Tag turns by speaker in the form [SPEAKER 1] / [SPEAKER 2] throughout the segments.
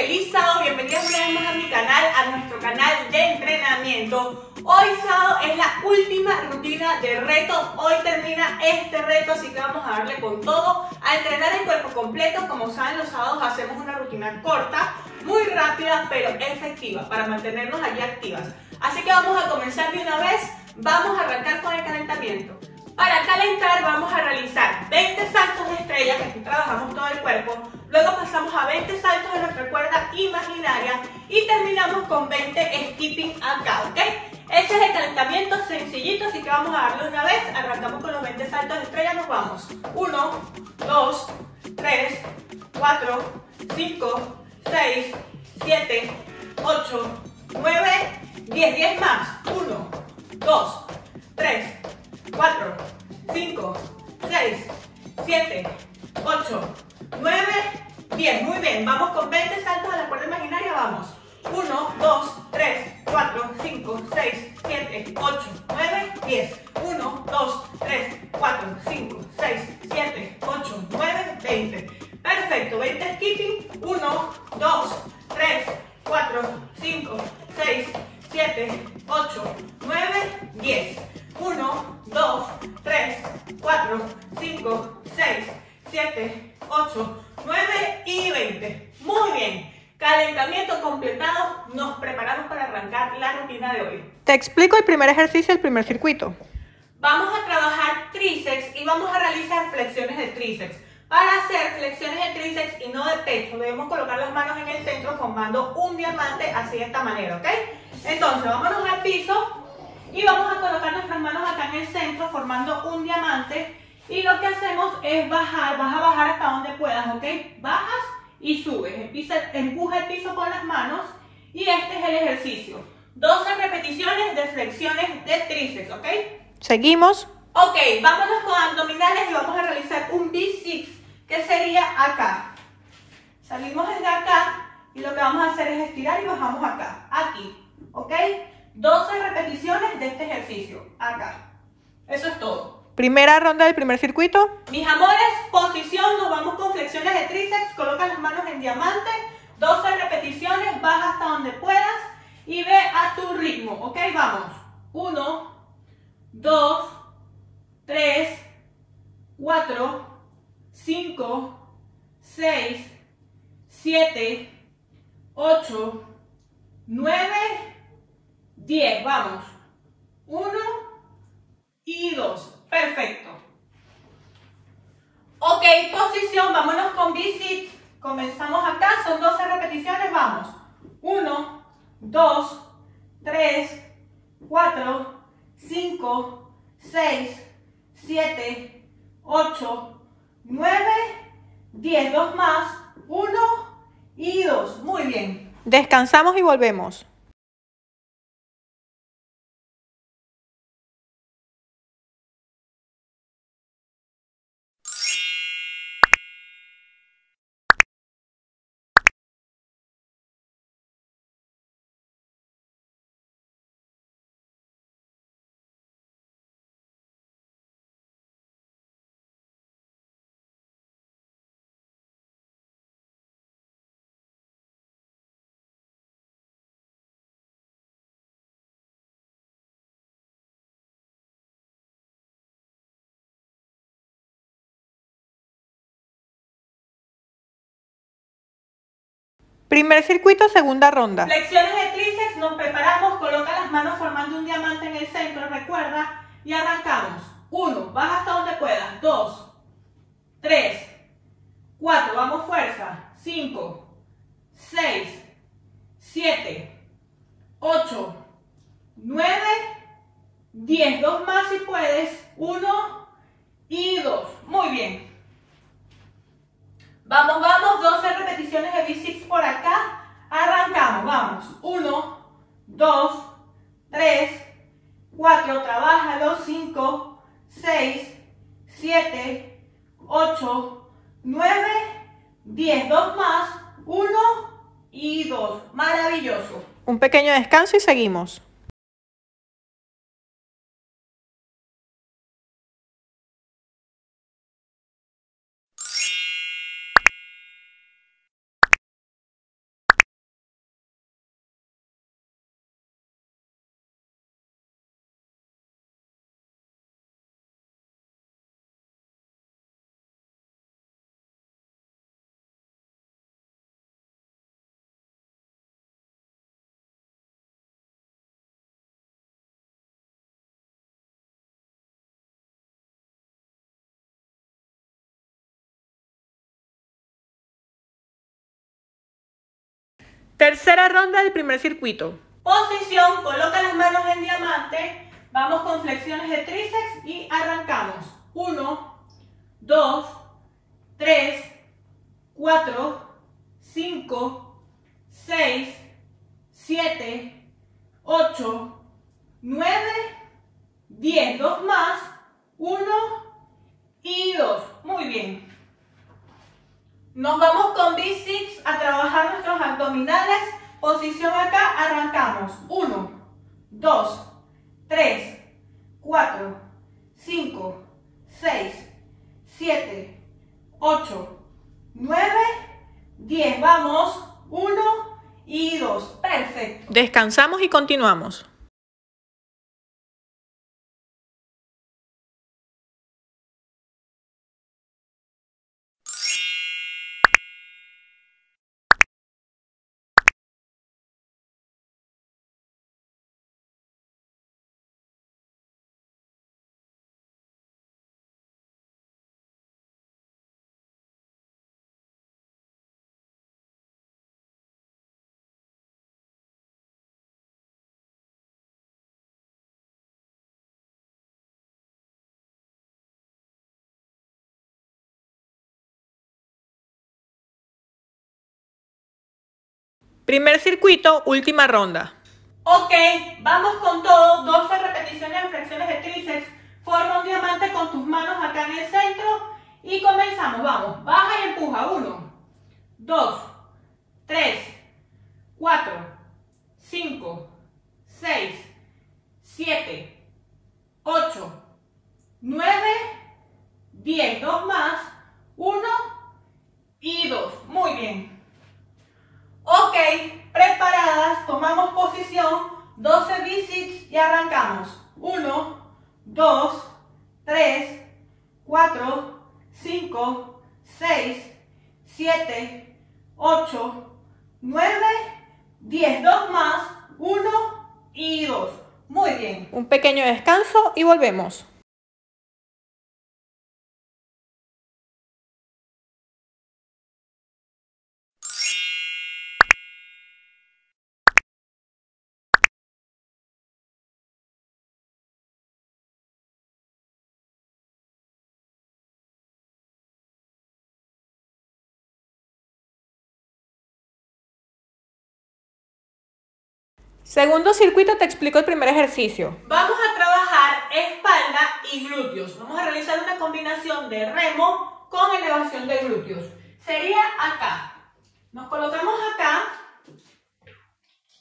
[SPEAKER 1] feliz sábado, bienvenidos una vez más a mi canal, a nuestro canal de entrenamiento. Hoy sábado es la última rutina de reto, hoy termina este reto, así que vamos a darle con todo, a entrenar el cuerpo completo. Como saben, los sábados hacemos una rutina corta, muy rápida, pero efectiva, para mantenernos allí activas. Así que vamos a comenzar de una vez, vamos a arrancar con el calentamiento. Para calentar vamos a realizar 20 saltos de estrella, que aquí trabajamos todo el cuerpo, luego pasamos a 20 saltos de nuestra cuerda imaginaria y terminamos con 20 skipping acá, ¿ok? Este es el calentamiento sencillito, así que vamos a darle una vez, arrancamos con los 20 saltos de estrella, nos vamos. 1, 2, 3, 4, 5, 6, 7, 8, 9, 10, 10 más. 1, 2, 3, 4, 5, 6, 7, 8, 9, 10. Muy bien, vamos con 20
[SPEAKER 2] el circuito.
[SPEAKER 1] Vamos a trabajar tríceps y vamos a realizar flexiones de tríceps. Para hacer flexiones de tríceps y no de pecho, debemos colocar las manos en el centro formando un diamante así de esta manera, ¿ok? Entonces, vámonos al piso y vamos a colocar nuestras manos acá en el centro formando un diamante. Y lo que hacemos es bajar, vas a bajar hasta donde puedas, ¿ok? Bajas y subes, empuja el piso con las manos y este es el ejercicio. 12 repeticiones de flexiones de tríceps, ¿ok?
[SPEAKER 2] Seguimos.
[SPEAKER 1] Ok, vámonos con abdominales y vamos a realizar un B6, que sería acá. Salimos desde acá y lo que vamos a hacer es estirar y bajamos acá, aquí, ¿ok? 12 repeticiones de este ejercicio, acá. Eso es todo.
[SPEAKER 2] Primera ronda del primer circuito.
[SPEAKER 1] Mis amores, posición, nos vamos con flexiones de tríceps, coloca las manos en diamante, 12 repeticiones, baja hasta donde puedas y ve a tu ritmo, ¿ok? Vamos. 1, 2, 3, 4, 5, 6, 7, 8, 9, 10, vamos. 1 y 2. Perfecto. Ok, posición, vámonos con visit. Comenzamos acá, son 12 repeticiones, vamos. 1, 2, 3, 4, 5, 6, 7, 8, 9, 10. Dos más, 1 y 2. Muy bien.
[SPEAKER 2] Descansamos y volvemos. Primer circuito, segunda ronda.
[SPEAKER 1] Flexiones de tríceps, nos preparamos, coloca las manos formando un diamante en el centro, recuerda, y arrancamos. Uno, baja hasta donde puedas. Dos, tres, cuatro, vamos fuerza. Cinco, seis, siete, ocho, nueve, diez. Dos más si puedes. Uno y dos. Muy bien. Vamos, vamos, 12 repeticiones de B6 por acá. Arrancamos, vamos. 1, 2, 3, 4, trabájalo. 5, 6, 7, 8, 9, 10. Dos más. 1 y 2. Maravilloso.
[SPEAKER 2] Un pequeño descanso y seguimos. Tercera ronda del primer circuito.
[SPEAKER 1] Posición, coloca las manos en diamante. Vamos con flexiones de tríceps y arrancamos. 1, 2, 3, 4, 5, 6, 7, 8, 9, 10. Dos más. 1 y 2. Muy bien. Nos vamos con B6 a trabajar nuestros abdominales. Posición acá, arrancamos. 1, 2, 3, 4, 5, 6, 7, 8, 9, 10. Vamos. 1 y 2. Perfecto.
[SPEAKER 2] Descansamos y continuamos. Primer circuito, última ronda.
[SPEAKER 1] Ok, vamos con todo. 12 repeticiones de flexiones de tríceps. Forma un diamante con tus manos acá en el centro. Y comenzamos. Vamos. Baja y empuja. 1, 2, 3, 4, 5, 6, 7, 8, 9, 10. Dos más. 1 y 2. Muy bien. Ok, preparadas, tomamos posición, 12 visits y arrancamos. 1, 2, 3, 4, 5, 6, 7, 8, 9, 10. Dos más, 1 y 2. Muy bien.
[SPEAKER 2] Un pequeño descanso y volvemos. Segundo circuito te explico el primer ejercicio.
[SPEAKER 1] Vamos a trabajar espalda y glúteos. Vamos a realizar una combinación de remo con elevación de glúteos. Sería acá. Nos colocamos acá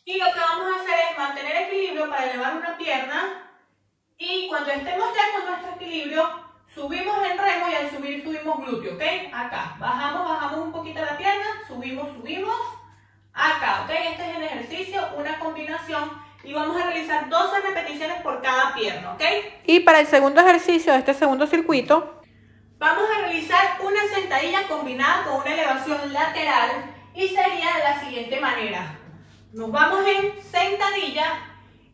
[SPEAKER 1] y lo que vamos a hacer es mantener equilibrio para elevar una pierna y cuando estemos ya con nuestro equilibrio subimos en remo y al subir subimos glúteo, ¿ok? Acá, bajamos, bajamos un poquito la pierna, subimos, subimos acá, ¿ok? Este es el ejercicio, una combinación y vamos a realizar 12 repeticiones por cada pierna, ¿ok?
[SPEAKER 2] Y para el segundo ejercicio de este segundo circuito,
[SPEAKER 1] vamos a realizar una sentadilla combinada con una elevación lateral y sería de la siguiente manera. Nos vamos en sentadilla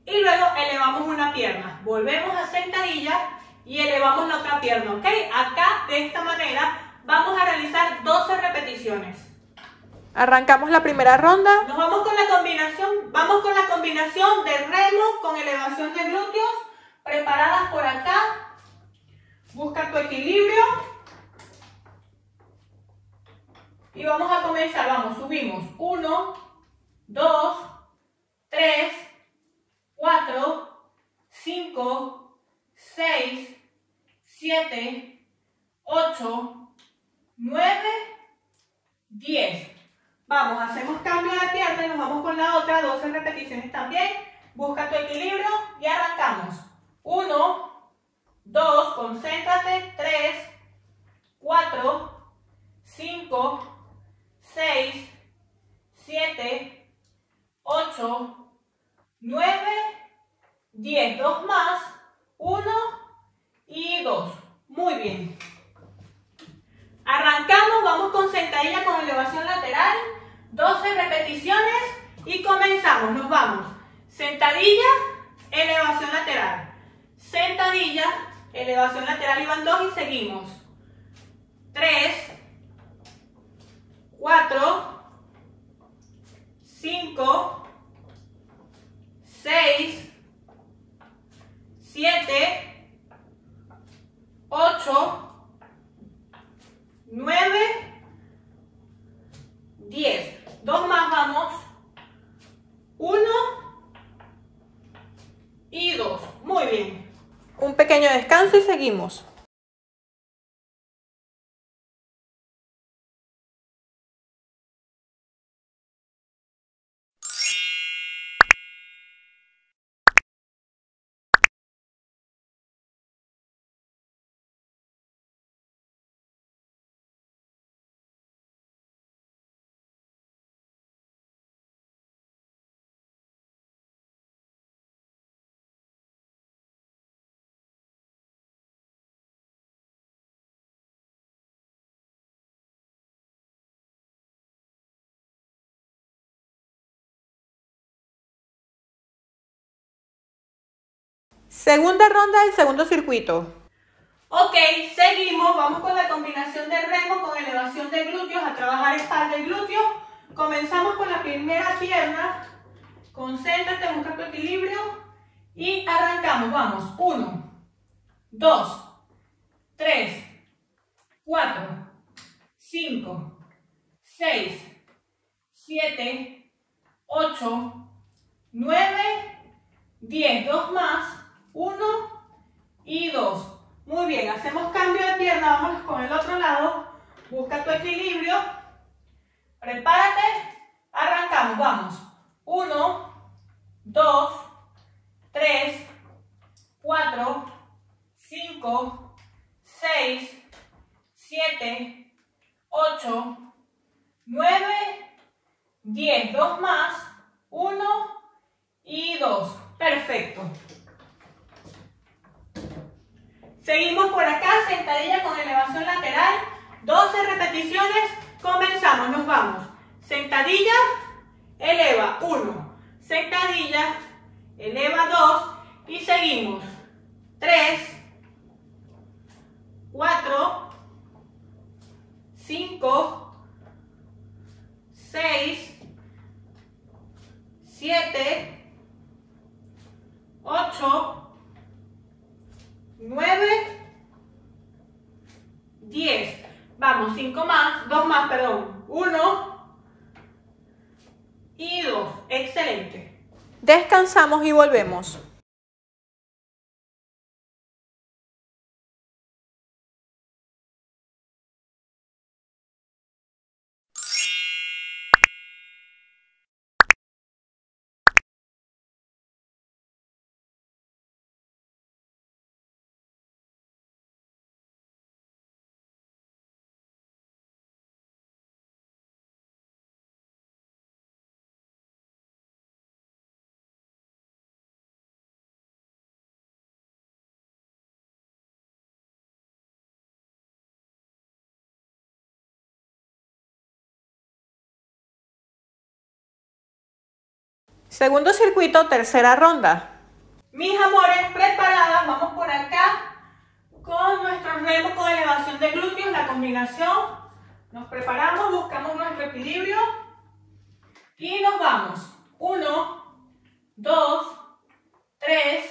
[SPEAKER 1] y luego elevamos una pierna. Volvemos a sentadilla y elevamos la otra pierna, ¿ok? Acá, de esta manera, vamos a realizar 12 repeticiones.
[SPEAKER 2] Arrancamos la primera ronda.
[SPEAKER 1] Nos vamos con la combinación, vamos con la combinación de remo con elevación de glúteos, preparadas por acá. Busca tu equilibrio. Y vamos a comenzar, vamos, subimos. 1, 2, 3, 4, 5, 6, 7, 8, 9, 10. Vamos, hacemos cambio de pierna y nos vamos con la otra, 12 repeticiones también. Busca tu equilibrio y arrancamos. 1, 2, concéntrate, 3, 4, 5, 6, 7, 8, 9, 10. Dos más, 1 y 2. Muy bien. Arrancamos, vamos con sentadilla con elevación lateral, 12 repeticiones y comenzamos. Nos vamos. Sentadilla, elevación lateral. Sentadilla, elevación lateral y van dos y seguimos. 3, 4, 5,
[SPEAKER 2] 6, 7, seguimos. Segunda ronda del segundo circuito.
[SPEAKER 1] Ok, seguimos. Vamos con la combinación de remo con elevación de glúteos a trabajar espalda y glúteos. Comenzamos con la primera pierna. Concéntrate, busca tu equilibrio. Y arrancamos. Vamos. Uno, dos, tres, cuatro, cinco, seis, siete, ocho, nueve, diez. Dos más. Uno y dos. Muy bien, hacemos cambio de pierna, vamos con el otro lado. Busca tu equilibrio. Prepárate. Arrancamos, vamos. Uno, dos, tres, cuatro, cinco, seis, siete, ocho, nueve, diez. Dos más. Uno y dos. Perfecto. Seguimos por acá, sentadilla con elevación lateral, 12 repeticiones, comenzamos, nos vamos. Sentadilla, eleva, 1, sentadilla, eleva 2 y seguimos. 3, 4, 5, 6, 7, 8, 9, 10. Vamos, 5 más, 2 más, perdón. 1 y 2. Excelente.
[SPEAKER 2] Descansamos y volvemos. Segundo circuito, tercera ronda.
[SPEAKER 1] Mis amores, preparadas, vamos por acá con nuestro remo con elevación de glúteos, la combinación. Nos preparamos, buscamos nuestro equilibrio y nos vamos. 1, 2, 3,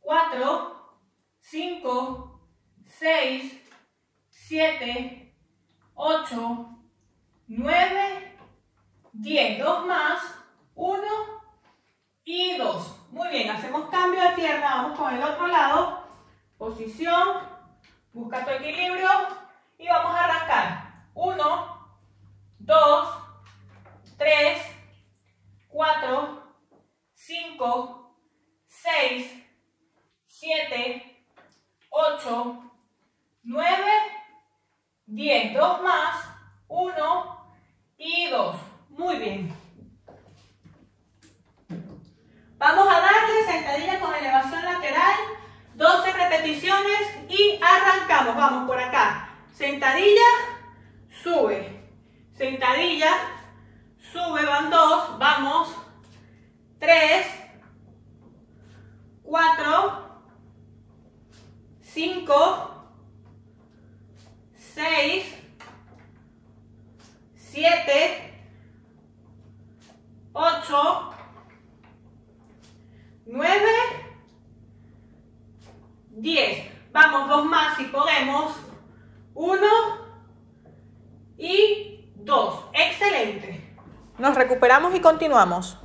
[SPEAKER 1] 4, 5, 6, 7, 8, 9, 10. Dos más. Uno y dos. Muy bien, hacemos cambio de pierna, vamos con el otro lado. Posición, busca tu equilibrio y vamos a arrancar. Uno, dos, tres, cuatro, cinco, seis, siete, ocho, nueve, diez. Dos más, uno y dos. Muy bien. Vamos a darle sentadilla con elevación lateral, 12 repeticiones y arrancamos. Vamos por acá. Sentadilla, sube. Sentadilla, sube, van dos, vamos. Tres, cuatro, cinco, seis, siete, ocho, 9, 10. Vamos, dos más si podemos. 1 y 2. Excelente.
[SPEAKER 2] Nos recuperamos y continuamos.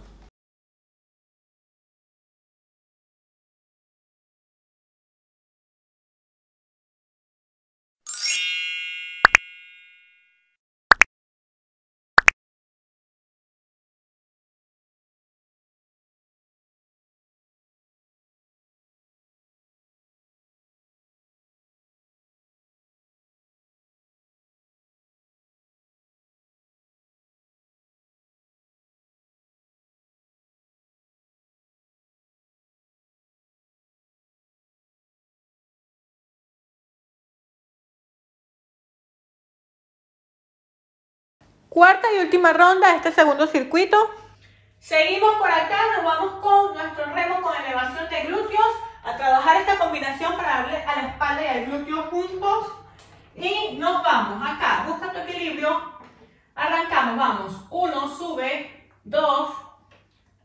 [SPEAKER 2] Cuarta y última ronda de este segundo circuito.
[SPEAKER 1] Seguimos por acá, nos vamos con nuestro remo con elevación de glúteos a trabajar esta combinación para darle a la espalda y al glúteo juntos. Y nos vamos acá, busca tu equilibrio. Arrancamos, vamos. Uno, sube. Dos,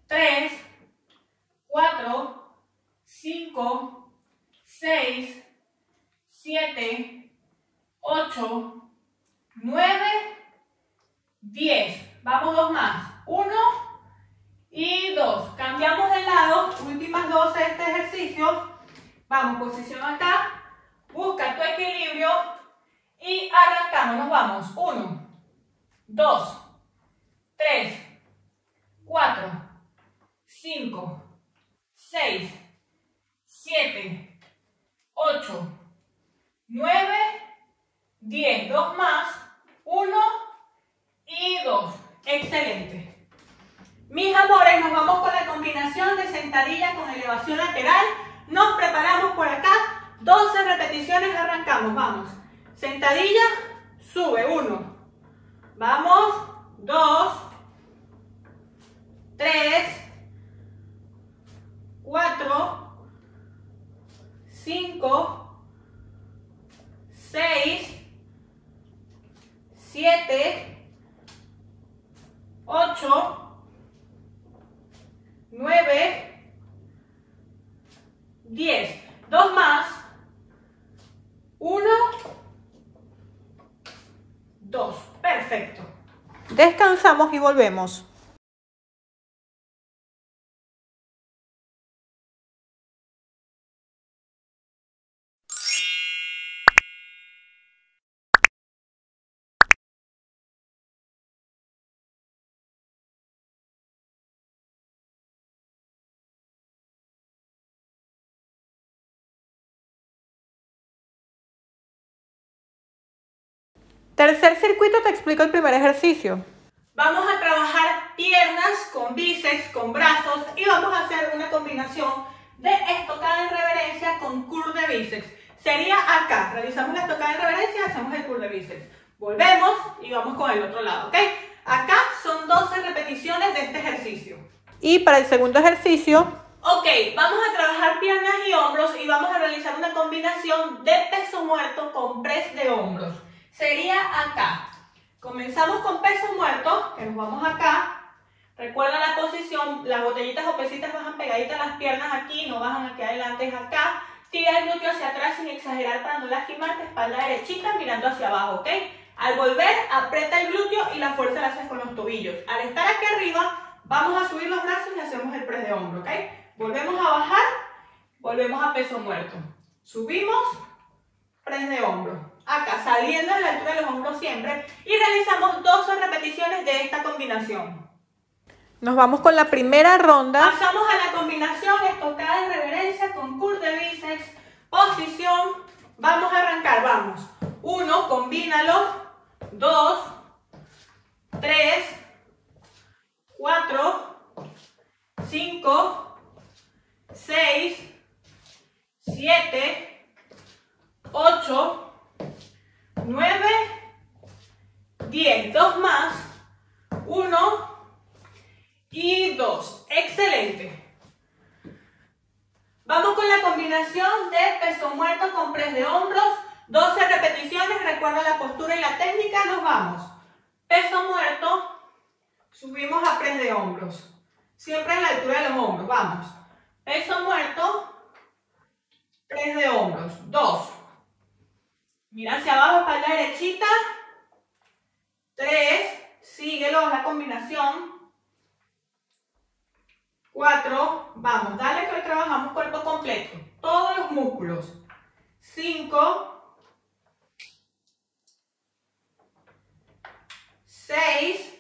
[SPEAKER 1] tres, cuatro, cinco, seis, siete, ocho, nueve, 10. Vamos dos más. 1 y 2. Cambiamos de lado. Últimas dos de este ejercicio. Vamos, posición acá. Busca tu equilibrio. Y arrancamos. Nos vamos. 1, 2, 3, 4, 5, 6, 7, 8, 9, 10. Dos más. 1, y dos. Excelente. Mis amores, nos vamos con la combinación de sentadilla con elevación lateral. Nos preparamos por acá. 12 repeticiones, arrancamos. Vamos. Sentadilla, sube. 1. Vamos. 2. 3. 4. 5. 6. 7. 8, 9, 10. Dos más. 1, 2. Perfecto.
[SPEAKER 2] Descansamos y volvemos. Tercer circuito te explico el primer ejercicio.
[SPEAKER 1] Vamos a trabajar piernas con bíceps, con brazos y vamos a hacer una combinación de estocada en reverencia con curl de bíceps. Sería acá, realizamos la estocada en reverencia y hacemos el curl de bíceps. Volvemos y vamos con el otro lado, ¿ok? Acá son 12 repeticiones de este ejercicio.
[SPEAKER 2] Y para el segundo ejercicio...
[SPEAKER 1] Ok, vamos a trabajar piernas y hombros y vamos a realizar una combinación de peso muerto con press de hombros sería acá. Comenzamos con peso muerto, que nos vamos acá. Recuerda la posición, las botellitas o pesitas bajan pegaditas las piernas aquí, no bajan aquí adelante, es acá. Tira el glúteo hacia atrás sin exagerar para no lastimarte, espalda derechita mirando hacia abajo, ¿ok? Al volver, aprieta el glúteo y la fuerza la haces con los tobillos. Al estar aquí arriba, vamos a subir los brazos y hacemos el press de hombro, ¿ok? Volvemos a bajar, volvemos a peso muerto. Subimos, press de hombro acá, saliendo de la altura de los hombros siempre, y realizamos 12 repeticiones de esta combinación.
[SPEAKER 2] Nos vamos con la primera ronda.
[SPEAKER 1] Pasamos a la combinación estocada en reverencia con curl de bíceps, posición, vamos a arrancar, vamos. 1, combínalo. 2, 3, 4, 5, 6, 7, 8, 9, 10. Dos más. 1 y 2. Excelente. Vamos con la combinación de peso muerto con press de hombros. 12 repeticiones. Recuerda la postura y la técnica. Nos vamos. Peso muerto. Subimos a press de hombros. Siempre a la altura de los hombros. Vamos. Peso muerto. Press de hombros. 2. Mira hacia abajo, espalda derechita. Tres, síguelo, la combinación. 4, vamos, dale que hoy trabajamos cuerpo completo, todos los músculos. 5, 6,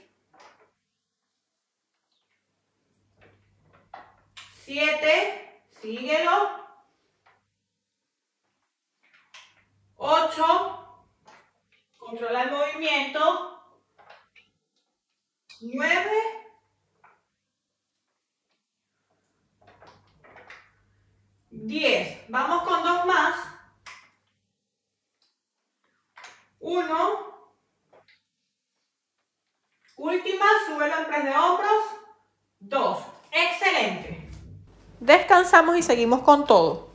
[SPEAKER 1] 7, síguelo. 8, controla el movimiento. 9, 10. Vamos con dos más. 1. Última, súbelo en press de hombros. 2. Excelente.
[SPEAKER 2] Descansamos y seguimos con todo.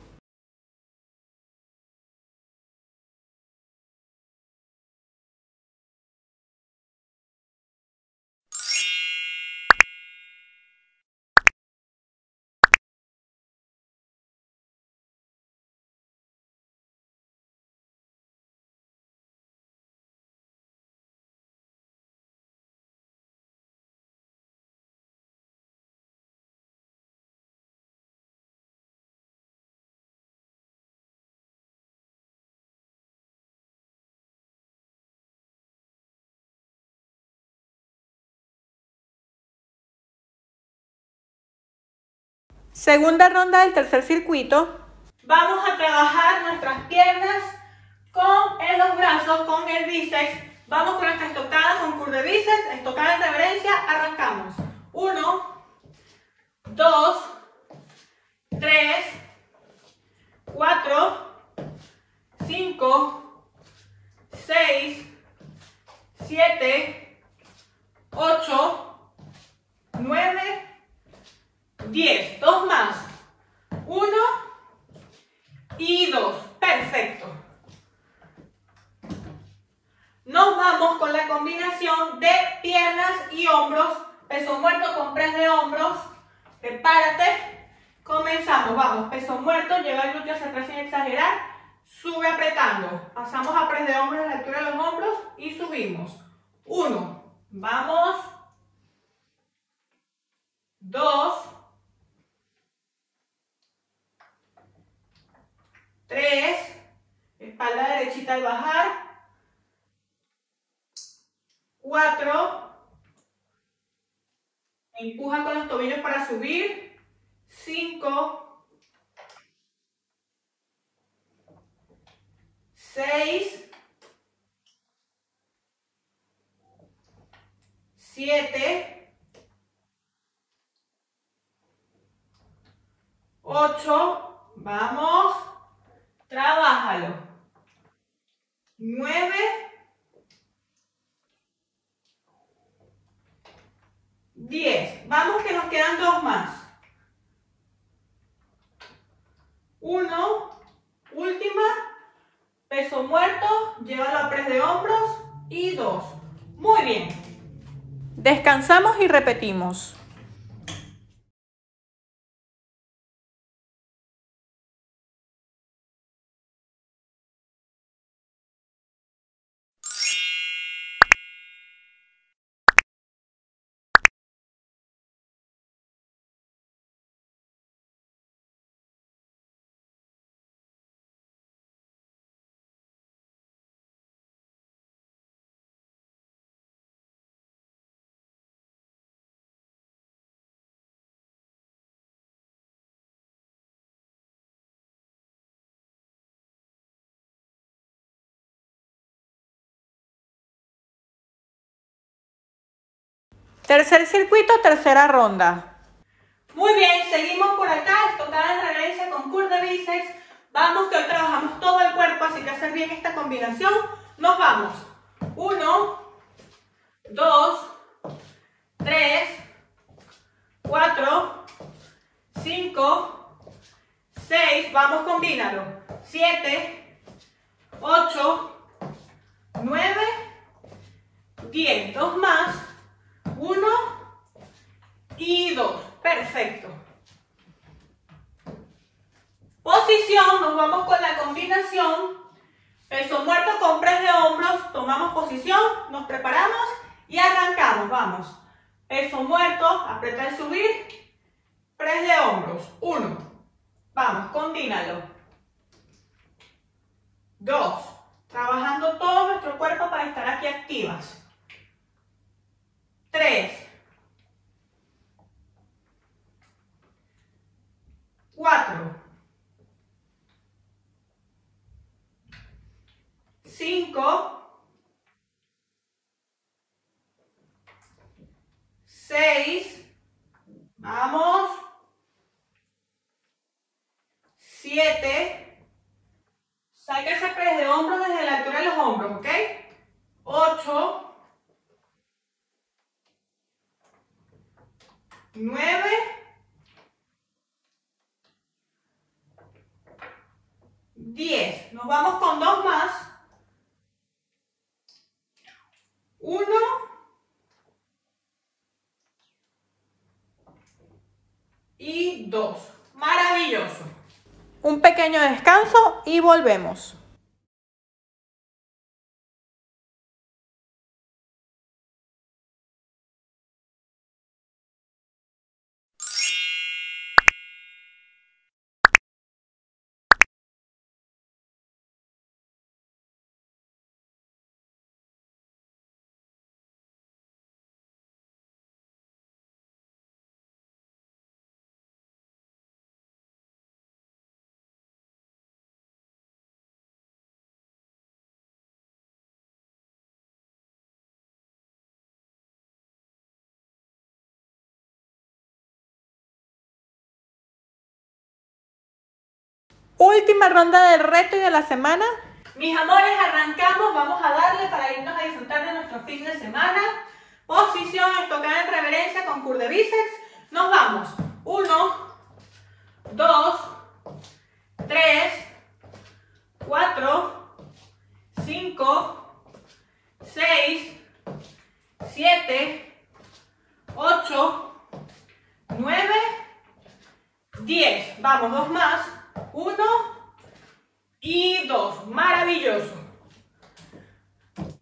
[SPEAKER 2] Segunda ronda del tercer circuito.
[SPEAKER 1] Vamos a trabajar nuestras piernas con los brazos, con el bíceps. Vamos con nuestra estocada con curva de bíceps, estocada en reverencia, arrancamos. Uno, dos, tres, cuatro, cinco, seis, siete, ocho, nueve, 10. Dos más. Uno y dos. Perfecto. Nos vamos con la combinación de piernas y hombros. Peso muerto con press de hombros. Prepárate. Comenzamos. Vamos. Peso muerto. Lleva el glúteo hacia atrás sin exagerar. Sube apretando. Pasamos a press de hombros a la altura de los hombros y subimos. Uno. Vamos. Dos. 3, espalda derechita al bajar, 4, empuja con los tobillos para subir, 5, 6, 7, 8, vamos, Trabájalo. 9. 10. Vamos que nos quedan dos más. 1. Última. Peso muerto. Llévalo a press de hombros. Y 2. Muy bien.
[SPEAKER 2] Descansamos y repetimos. Tercer circuito, tercera ronda.
[SPEAKER 1] Muy bien, seguimos por acá, estocada en reverencia con curva de bíceps. Vamos que hoy trabajamos todo el cuerpo, así que hacer bien esta combinación. Nos vamos. Uno, dos, tres, cuatro, cinco, seis. Vamos, combínalo. Siete, ocho, nueve, diez. Dos más. Uno y dos. Perfecto. Posición, nos vamos con la combinación. Peso muerto con press de hombros. Tomamos posición, nos preparamos Y arrancamos, vamos. Peso muerto, aprieta el subir. Press de hombros. Uno. Vamos, combínalo. Dos. Trabajando todo nuestro cuerpo para estar aquí activas. Tres. Cuatro. Cinco. Seis. Vamos. Siete. Saca ese press de hombros desde la altura de los hombros, ¿ok? Ocho. Nueve. Diez. Nos vamos con dos más. Uno. Y dos. Maravilloso.
[SPEAKER 2] Un pequeño descanso y volvemos. Última ronda del reto y de la semana.
[SPEAKER 1] Mis amores, arrancamos, vamos a darle para irnos a disfrutar de nuestro fin de semana. Posición estocada en reverencia con curl de bíceps. Nos vamos. Uno, dos, tres, cuatro, cinco, seis, siete, ocho, nueve, diez. Vamos, dos más. Uno y dos. Maravilloso.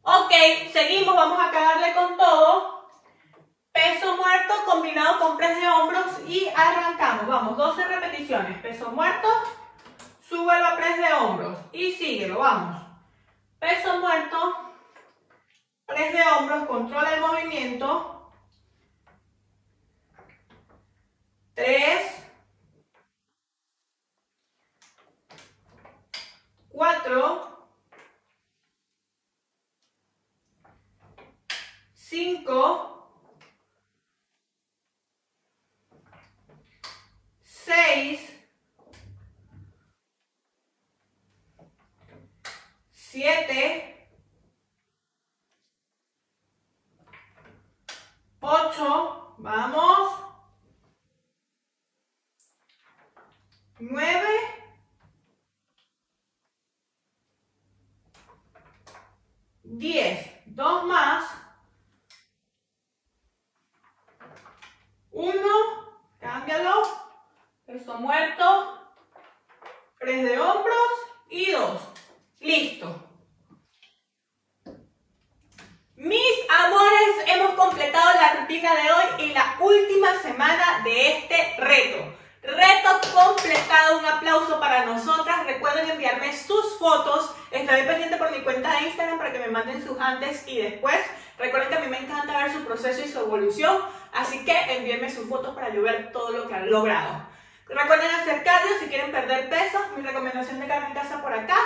[SPEAKER 1] Ok, seguimos. Vamos a darle con todo. Peso muerto combinado con press de hombros y arrancamos. Vamos, 12 repeticiones. Peso muerto, súbelo a press de hombros y síguelo. Vamos. Peso muerto, press de hombros, controla el movimiento. Tres. 4, 5, 6, 7, 8, vamos, 9, 10. Dos más. Uno. Cámbialo. Peso muerto. Tres de hombros. Y dos. Listo. Mis amores, hemos completado la rutina de hoy y la última semana de este reto. Reto completado, un aplauso para nosotras. Recuerden enviarme sus fotos. Estaré pendiente por mi cuenta de Instagram para que me manden sus antes y después. Recuerden que a mí me encanta ver su proceso y su evolución, así que envíenme sus fotos para yo ver todo lo que han logrado. Recuerden hacer cardio si quieren perder peso. Mi recomendación de carne en casa por acá.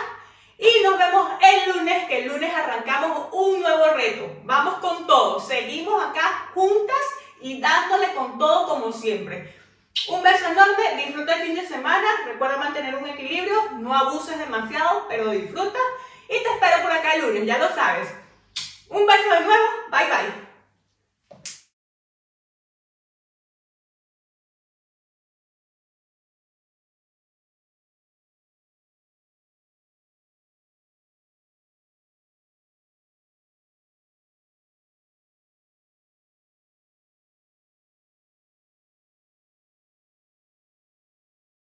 [SPEAKER 1] Y nos vemos el lunes, que el lunes arrancamos un nuevo reto. Vamos con todo. Seguimos acá juntas y dándole con todo como siempre. Un beso enorme, disfruta el fin de semana, recuerda mantener un equilibrio, no abuses demasiado, pero disfruta y te espero por acá el lunes, ya lo sabes. Un beso de nuevo, bye bye.